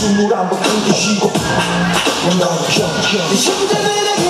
숨을 안 벗고 쉬고 난 경경 이 친구 때문에